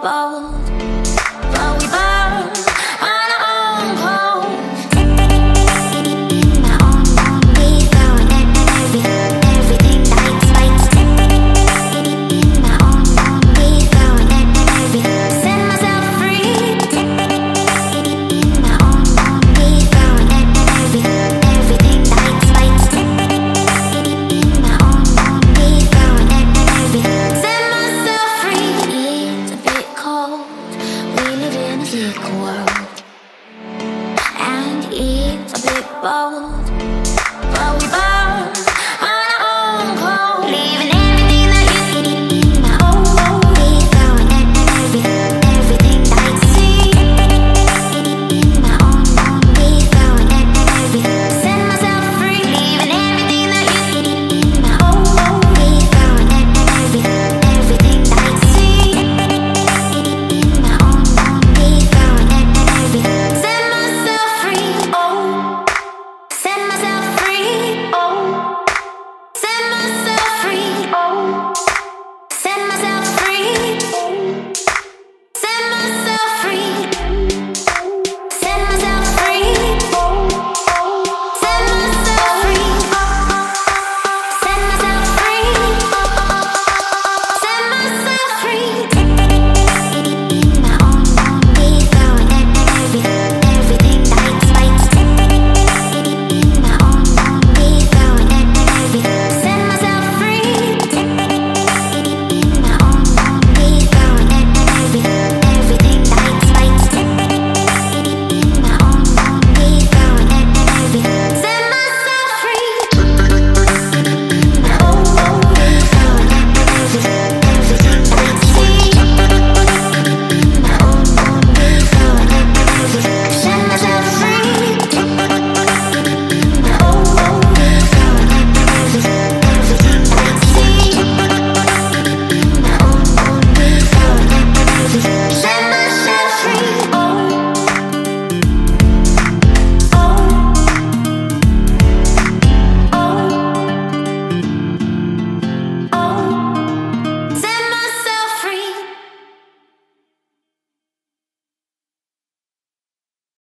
bold. Music world And it's a bit bold